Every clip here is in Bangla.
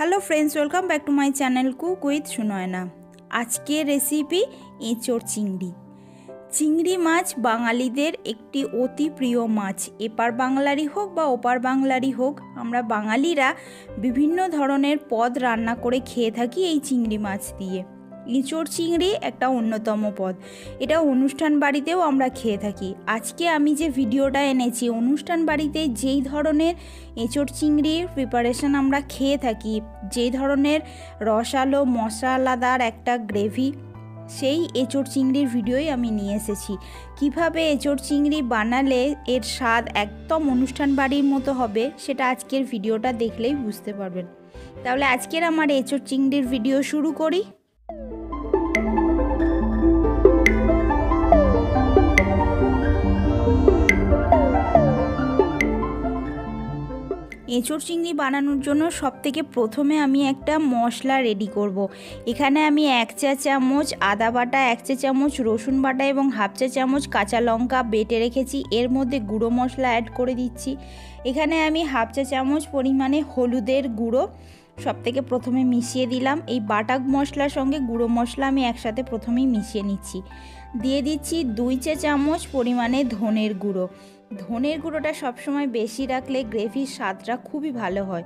Hello friends welcome back to my channel cook with Sunayana আজকের রেসিপি এঁচোর চিংড়ি। চিংড়ি মাছ বাঙালিদের একটি অতি প্রিয় মাছ। এপার বাংলারই হোক বা ওপার বাংলারই হোক, আমরা বাঙালিরা বিভিন্ন ধরনের পদ রান্না করে খেয়ে থাকি এই চিংড়ি মাছ দিয়ে। ইঁচড় চিংড়ি একটা অন্যতম পদ। এটা অনুষ্ঠান বাড়িতেও আমরা খেয়ে থাকি। আজকে আমি যে ভিডিওটা এনেছি, অনুষ্ঠান বাড়িতে যেই ধরনের এঁচড় চিংড়ির প্রিপারেশন আমরা খেয়ে থাকি, যেই ধরনের রসালো, মশলাদার একটা গ্রেভি সেই এঁচড় চিংড়ির ভিডিওই আমি নিয়ে এসেছি। কীভাবে এঁচড় চিংড়ি বানালে এর স্বাদ একদম অনুষ্ঠান বাড়ির মতো হবে, সেটা আজকের ভিডিওটা দেখলেই বুঝতে পারবেন। তাহলে আজকের আমার এঁচড় চিংড়ির ভিডিও শুরু করি। এঁচড় চিংড়ি বানানোর জন্য সবথেকে প্রথমে আমি একটা মশলা রেডি করব। এখানে আমি এক চা চামচ আদা বাটা, এক চা চামচ রসুন বাটা এবং হাফ চা চামচ কাঁচা লঙ্কা বেটে রেখেছি। এর মধ্যে গুঁড়ো মশলা অ্যাড করে দিচ্ছি। এখানে আমি হাফ চা চামচ পরিমাণে হলুদের গুঁড়ো সব থেকে প্রথমে মিশিয়ে দিলাম। এই বাটা মশলার সঙ্গে গুঁড়ো মশলা আমি একসাথে প্রথমেই মিশিয়ে নিচ্ছি। দিয়ে দিচ্ছি দুই চা চামচ পরিমাণে ধনের গুঁড়ো। ধনের গুঁড়োটা সবসময় বেশি রাখলে গ্রেভির স্বাদটা খুবই ভালো হয়।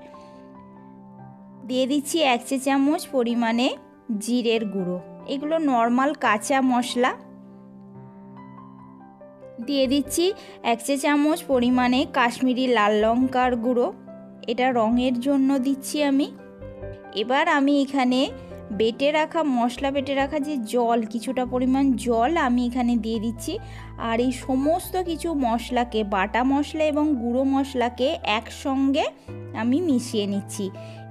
দিয়ে দিচ্ছি এক চা চামচ পরিমাণে জিরের গুঁড়ো। এগুলো নর্মাল কাঁচা মশলা। দিয়ে দিচ্ছি এক চে চামচ পরিমাণে কাশ্মীরি লাল লঙ্কার গুঁড়ো। এটা রঙের জন্য দিচ্ছি আমি। এবার আমি এখানে বেটে রাখা, মশলা বেটে রাখা যে জল, কিছুটা পরিমাণ জল আমি এখানে দিয়ে দিচ্ছি। আর এই সমস্ত কিছু মশলাকে, বাটা মশলা এবং গুঁড়ো মশলাকে একসঙ্গে আমি মিশিয়ে নিচ্ছি।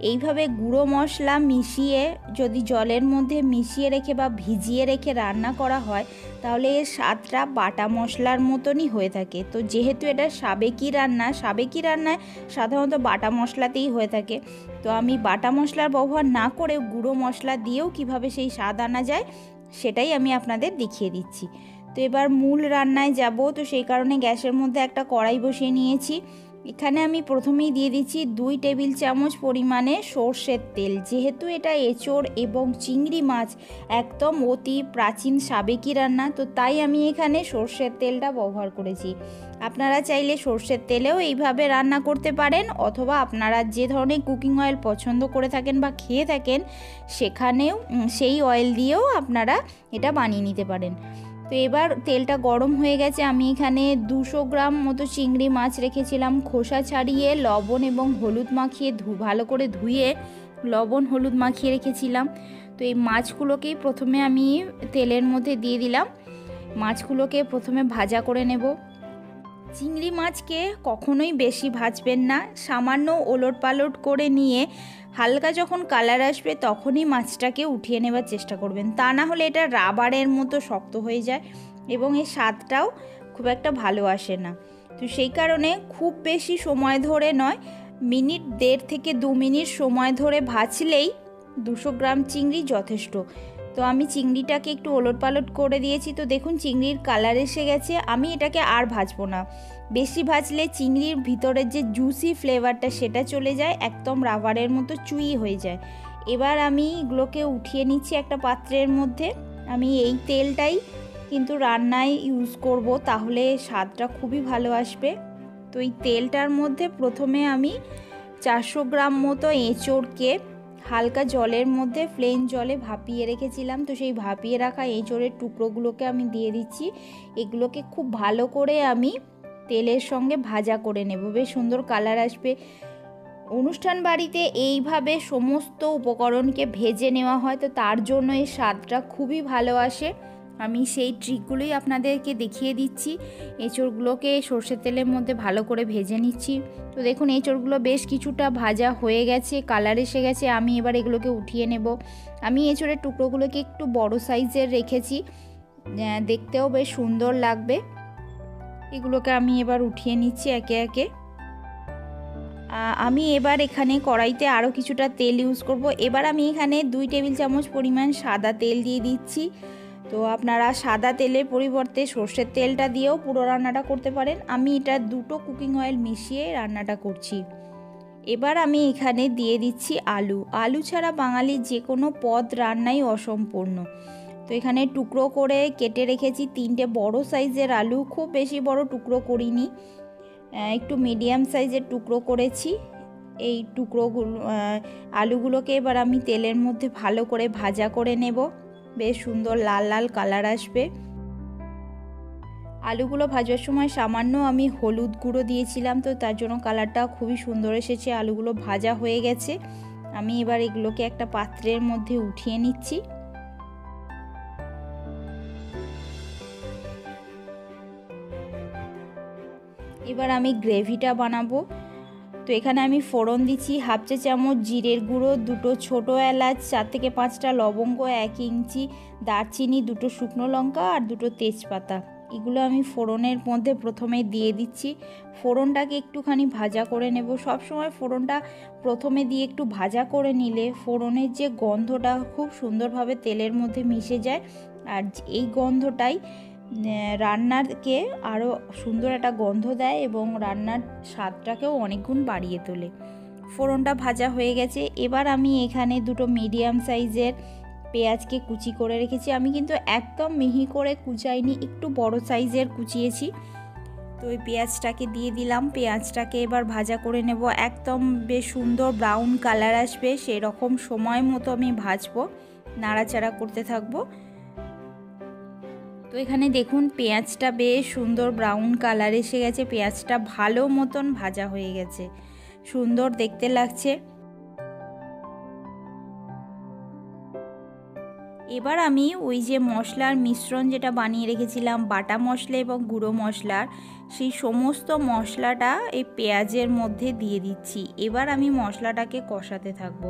এইভাবে গুঁড়ো মশলা মিশিয়ে যদি জলের মধ্যে মিশিয়ে রেখে বা ভিজিয়ে রেখে রান্না করা হয়, তাহলে এর স্বাদটা বাটা মশলার মতনই হয়ে থাকে। তো যেহেতু এটা সাবেকি রান্না, সাবেকি রান্নায় সাধারণত বাটা মশলাতেই হয়ে থাকে। তো আমি বাটা মশলার ব্যবহার না করে গুঁড়ো মশলা দিয়েও কীভাবে সেই স্বাদ আনা যায়, সেটাই আমি আপনাদের দেখিয়ে দিচ্ছি। তো এবার মূল রান্নায় যাব। তো সেই কারণে গ্যাসের মধ্যে একটা কড়াই বসিয়ে নিয়েছি। এখানে আমি প্রথমেই দিয়ে দিচ্ছি দুই টেবিল চামচ পরিমাণে সর্ষের তেল। যেহেতু এটা এঁচড় এবং চিংড়ি মাছ একদম অতি প্রাচীন সাবেকি রান্না, তো তাই আমি এখানে সর্ষের তেলটা ব্যবহার করেছি। আপনারা চাইলে সর্ষের তেলেও এইভাবে রান্না করতে পারেন, অথবা আপনারা যে ধরনের কুকিং অয়েল পছন্দ করে থাকেন বা খেয়ে থাকেন, সেখানেও সেই অয়েল দিয়েও আপনারা এটা বানিয়ে নিতে পারেন। তো এবার তেলটা গরম হয়ে গেছে। আমি এখানে দুশো গ্রাম মতো চিংড়ি মাছ রেখেছিলাম। খোসা ছাড়িয়ে লবণ এবং হলুদ মাখিয়ে ধু, ভালো করে ধুয়ে লবণ হলুদ মাখিয়ে রেখেছিলাম। তো এই মাছগুলোকেই প্রথমে আমি তেলের মধ্যে দিয়ে দিলাম। মাছগুলোকে প্রথমে ভাজা করে নেব। চিংড়ি মাছকে কখনোই বেশি ভাজবেন না, সামান্য ওলট পালট করে নিয়ে হালকা যখন কালার আসবে তখনই মাছটাকে উঠিয়ে নেবার চেষ্টা করবেন। তা না হলে এটা রাবারের মতো শক্ত হয়ে যায় এবং এর স্বাদটাও খুব একটা ভালো আসে না। তো সেই কারণে খুব বেশি সময় ধরে নয়, মিনিট দেড় থেকে দু মিনিট সময় ধরে ভাজলেই দুশো গ্রাম চিংড়ি যথেষ্ট। তো আমি চিংড়িটাকে একটু ওলট পালট করে দিয়েছি। তো দেখুন, চিংড়ির কালার এসে গেছে। আমি এটাকে আর ভাজবো না। বেশি ভাজলে চিংড়ির ভিতরের যে জুসি ফ্লেভারটা সেটা চলে যায়, একদম রাবারের মতো চুই হয়ে যায়। এবার আমি এগুলোকে উঠিয়ে নিচ্ছি একটা পাত্রের মধ্যে। আমি এই তেলটাই কিন্তু রান্নায় ইউজ করব, তাহলে স্বাদটা খুবই ভালো আসবে। তো এই তেলটার মধ্যে প্রথমে আমি চারশো গ্রাম মতো এঁচড়কে হালকা জলের মধ্যে প্লেন জলে ভাপিয়ে রেখেছিলাম। তো সেই ভাপিয়ে রাখা এঁচড়ের টুকরোগুলোকে আমি দিয়ে দিচ্ছি। এগুলোকে খুব ভালো করে আমি তেলের সঙ্গে ভাজা করে নেব। বেশ সুন্দর কালার আসবে। অনুষ্ঠান বাড়িতে এইভাবে সমস্ত উপকরণকে ভেজে নেওয়া হয়, তো তার জন্য এই স্বাদটা খুবই ভালো আসে। আমি সেই ট্রিকগুলোই আপনাদেরকে দেখিয়ে দিচ্ছি। এঁচড়গুলোকে সর্ষের তেলের মধ্যে ভালো করে ভেজে নিচ্ছি। তো দেখুন, এঁচড়গুলো বেশ কিছুটা ভাজা হয়ে গেছে, কালার এসে গেছে, আমি এবার এগুলোকে উঠিয়ে নেব। আমি এঁচড়ের টুকরোগুলোকে একটু বড় সাইজের রেখেছি। দেখতেও বেশ সুন্দর লাগবে। এগুলোকে আমি এবার উঠিয়ে নিচ্ছি একে একে। আমি এবার এখানে কড়াইতে আরও কিছুটা তেল ইউজ করব। এবার আমি এখানে দুই টেবিল চামচ পরিমাণ সাদা তেল দিয়ে দিচ্ছি। তো আপনারা সাদা তেলের পরিবর্তে সর্ষের তেলটা দিয়েও পুরো রান্নাটা করতে পারেন। আমি এটা দুটো কুকিং অয়েল মিশিয়ে রান্নাটা করছি। এবার আমি এখানে দিয়ে দিচ্ছি আলু। আলু ছাড়া বাঙালির যে কোনো পদ রান্নাই অসম্পূর্ণ। তো এখানে টুকরো করে কেটে রেখেছি তিনটে বড় সাইজের আলু, খুব বেশি বড় টুকরো করিনি। একটু মিডিয়াম সাইজের টুকরো করেছি। এই টুকরোগুলো আলুগুলোকে এবার আমি তেলের মধ্যে ভালো করে ভাজা করে নেব। বেশ সুন্দর লাল লাল কালার আসবে। আলুগুলো ভাজার সময় সামান্য আমি হলুদ গুঁড়ো দিয়েছিলাম, তো তার জন্য কালারটা খুবই সুন্দর এসেছে। আলুগুলো ভাজা হয়ে গেছে। আমি এবার এগুলোকে একটা পাত্রের মধ্যে উঠিয়ে নিচ্ছি। এবার আমি গ্রেভিটা বানাবো। এখানে আমি ফোড়ন দিচ্ছি হাফ চা চামচ, জিরের গুঁড়ো, দুটো ছোট এলাচ, চার থেকে পাঁচটা লবঙ্গ, এক ইঞ্চি দারচিনি, দুটো শুকনো লঙ্কা আর দুটো তেজপাতা। এগুলো আমি ফোড়নের মধ্যে প্রথমে দিয়ে দিচ্ছি। ফোড়নটাকে একটুখানি ভাজা করে নেব। সব সময় ফোড়নটা প্রথমে দিয়ে একটু ভাজা করে নিলে ফোড়নের যে গন্ধটা খুব সুন্দরভাবে তেলের মধ্যে মিশে যায়। আর এই গন্ধটাই রান্নারকে আরও সুন্দর একটা গন্ধ দেয় এবং রান্নার স্বাদটাকেও অনেকগুণ বাড়িয়ে তোলে। ফোড়নটা ভাজা হয়ে গেছে। এবার আমি এখানে দুটো মিডিয়াম সাইজের পেঁয়াজকে কুচি করে রেখেছি। আমি কিন্তু একদম মিহি করে কুচাইনি, একটু বড় সাইজের কুচিয়েছি। তো ওই পেঁয়াজটাকে দিয়ে দিলাম। পেঁয়াজটাকে এবার ভাজা করে নেব। একদম বেশ সুন্দর ব্রাউন কালার আসবে। সেরকম সময় মতো আমি ভাজবো, নাড়াচাড়া করতে থাকব। তো এখানে দেখুন পেঁয়াজটা বেশ সুন্দর ব্রাউন কালার এসে গেছে। পেঁয়াজটা ভালো মতন ভাজা হয়ে গেছে। সুন্দর দেখতে লাগছে। এবার আমি ওই যে মশলার মিশ্রণ যেটা বানিয়ে রেখেছিলাম, বাটা মশলা এবং গুঁড়ো মশলার, সেই সমস্ত মশলাটা এই পেঁয়াজের মধ্যে দিয়ে দিচ্ছি। এবার আমি মশলাটাকে কষাতে থাকব।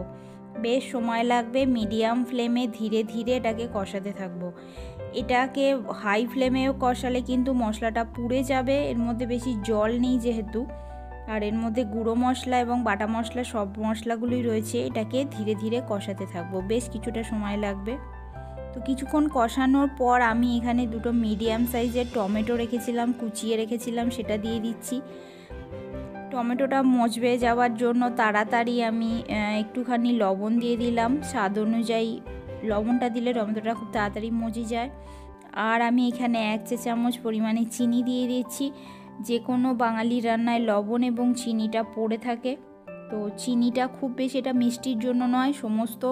বেশ সময় লাগবে মিডিয়াম ফ্লেমে ধীরে ধীরে এটাকে কষাতে থাকব। এটাকে হাই ফ্লেমেও কষালে কিন্তু মশলাটা পুড়ে যাবে। এর মধ্যে বেশি জল নেই যেহেতু। আর এর মধ্যে গুঁড়ো মশলা এবং বাটা মশলা সব মশলাগুলোই রয়েছে। এটাকে ধীরে ধীরে কষাতে থাকব। বেশ কিছুটা সময় লাগবে। তো কিছুক্ষণ কষানোর পর আমি এখানে দুটো মিডিয়াম সাইজের টমেটো রেখেছিলাম, কুচিয়ে রেখেছিলাম, সেটা দিয়ে দিচ্ছি। টমেটোটা মচবে যাওয়ার জন্য তাড়াতাড়ি আমি একটুখানি লবণ দিয়ে দিলাম। স্বাদ অনুযায়ী লবণটা দিলে টমেটোটা খুব তাড়াতাড়ি মজে যায়। আর আমি এখানে এক চা চামচ পরিমাণে চিনি দিয়ে দিচ্ছি যে কোনো বাঙালি রান্নায় লবণ এবং চিনিটা পড়ে থাকে। তো চিনিটা খুব বেশি এটা মিষ্টির জন্য নয়, সমস্ত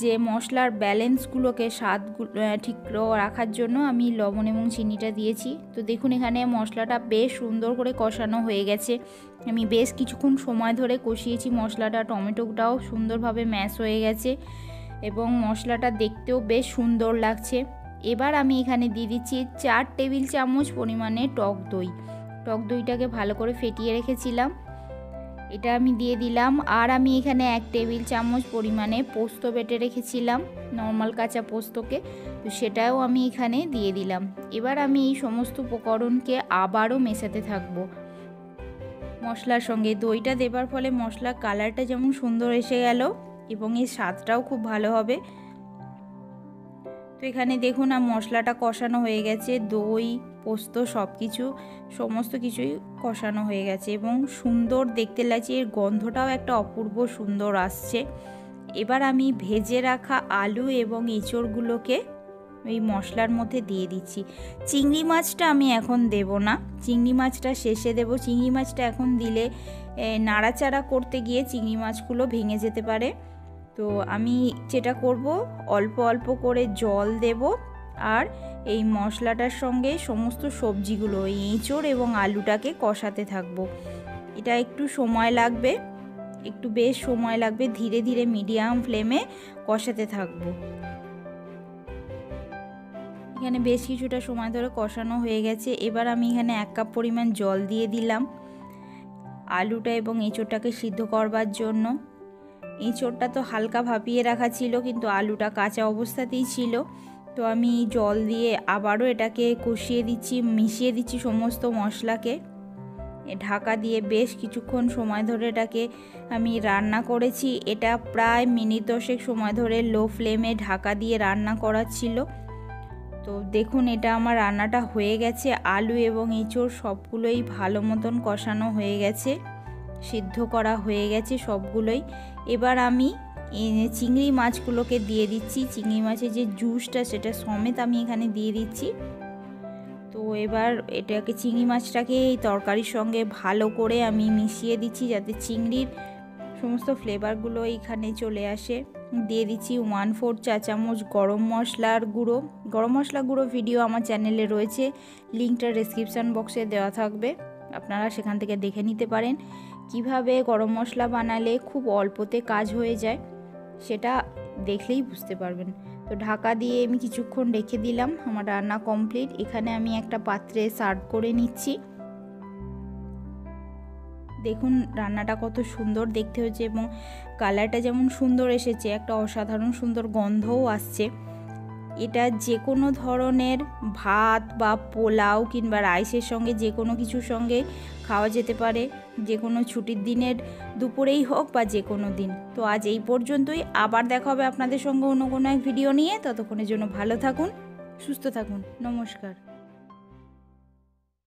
যে মশলার ব্যালেন্সগুলোকে স্বাদ ঠিক রাখার জন্য আমি লবণ এবং চিনিটা দিয়েছি। তো দেখুন এখানে মশলাটা বেশ সুন্দর করে কষানো হয়ে গেছে। আমি বেশ কিছুক্ষণ সময় ধরে কষিয়েছি মশলাটা, টমেটোটাও সুন্দরভাবে ম্যাশ হয়ে গেছে। এবং মশলাটা দেখতেও বেশ সুন্দর লাগছে। এবার আমি এখানে দিয়ে দিচ্ছি চার টেবিল চামচ পরিমাণে টক দই। টক দইটাকে ভালো করে ফেটিয়ে রেখেছিলাম। এটা আমি দিয়ে দিলাম। আর আমি এখানে এক টেবিল চামচ পরিমাণে পোস্ত বেটে রেখেছিলাম, নর্মাল কাঁচা পোস্তকে। তো সেটাও আমি এখানে দিয়ে দিলাম। এবার আমি এই সমস্ত উপকরণকে আবারও মেশাতে থাকব। মশলার সঙ্গে দইটা দেবার ফলে মশলার কালারটা যেমন সুন্দর এসে গেল এবং এর স্বাদটাও খুব ভালো হবে। তো এখানে দেখুন আর মশলাটা কষানো হয়ে গেছে, দই, পোস্ত সব কিছু সমস্ত কিছুই কষানো হয়ে গেছে এবং সুন্দর দেখতে লাগছে, এর গন্ধটাও একটা অপূর্ব সুন্দর আসছে। এবার আমি ভেজে রাখা আলু এবং এঁচড়গুলোকে ওই মশলার মধ্যে দিয়ে দিচ্ছি। চিংড়ি মাছটা আমি এখন দেব না, চিংড়ি মাছটা শেষে দেব। চিংড়ি মাছটা এখন দিলে নাড়াচাড়া করতে গিয়ে চিংড়ি মাছগুলো ভেঙে যেতে পারে। তো আমি যেটা করব, অল্প অল্প করে জল দেব আর এই মশলাটার সঙ্গে সমস্ত সবজিগুলো, এঁচড় এবং আলুটাকে কষাতে থাকব। এটা একটু সময় লাগবে, একটু বেশ সময় লাগবে ধীরে ধীরে মিডিয়াম ফ্লেমে কষাতে থাকব। এখানে বেশ কিছুটা সময় ধরে কষানো হয়ে গেছে। এবার আমি এখানে এক কাপ পরিমাণ জল দিয়ে দিলাম আলুটা এবং এঁচোড়টাকে সিদ্ধ করবার জন্য। এঁচোড়টা তো হালকা ভাপিয়ে রাখা ছিল, কিন্তু আলুটা কাঁচা অবস্থাতেই ছিল। তো আমি জল দিয়ে আবারও এটাকে কষিয়ে দিচ্ছি, মিশিয়ে দিচ্ছি সমস্ত মশলাকে। ঢাকা দিয়ে বেশ কিছুক্ষণ সময় ধরে এটাকে আমি রান্না করেছি। এটা প্রায় মিনিট দশেক সময় ধরে লো ফ্লেমে ঢাকা দিয়ে রান্না করা ছিল। তো দেখুন, এটা আমার রান্নাটা হয়ে গেছে। আলু এবং এঁচোড় সবগুলোই ভালো মতন কষানো হয়ে গেছে। সিদ্ধ করা হয়ে গেছে সবগুলোই। এবার আমি চিংড়ি মাছগুলোকে দিয়ে দিচ্ছি। চিংড়ি মাছের যে জুসটা, সেটা সমেত আমি এখানে দিয়ে দিচ্ছি। তো এবার এটাকে, চিংড়ি মাছটাকে এই তরকারির সঙ্গে ভালো করে আমি মিশিয়ে দিচ্ছি যাতে চিংড়ির সমস্ত ফ্লেভারগুলো এইখানে চলে আসে। দিয়ে দিচ্ছি ওয়ান ফোর চা চামচ গরম মশলার গুঁড়ো। গরম মশলা গুঁড়ো ভিডিও আমার চ্যানেলে রয়েছে। লিঙ্কটা ডিসক্রিপশান বক্সে দেওয়া থাকবে। আপনারা সেখান থেকে দেখে নিতে পারেন। কীভাবে গরম মশলা বানালে খুব অল্পতে কাজ হয়ে যায়, সেটা দেখলেই বুঝতে পারবেন। তো ঢাকা দিয়ে আমি কিছুক্ষণ রেখে দিলাম, আমার রান্না কমপ্লিট। এখানে আমি একটা পাত্রে সার্ভ করে নিচ্ছি। দেখুন, রান্নাটা কত সুন্দর দেখতে হয়েছে এবং কালারটা যেমন সুন্দর এসেছে, একটা অসাধারণ সুন্দর গন্ধও আসছে। এটা যে কোনো ধরনের ভাত বা পোলাও কিংবা রাইসের সঙ্গে যে কোনো কিছুর সঙ্গে খাওয়া যেতে পারে। যে কোনো ছুটির দিনের দুপুরেই হোক বা যে কোনো দিন। তো আজ এই পর্যন্তই। আবার দেখা হবে আপনাদের সঙ্গে অন্য কোনো এক ভিডিও নিয়ে। ততক্ষণের জন্য ভালো থাকুন, সুস্থ থাকুন। নমস্কার।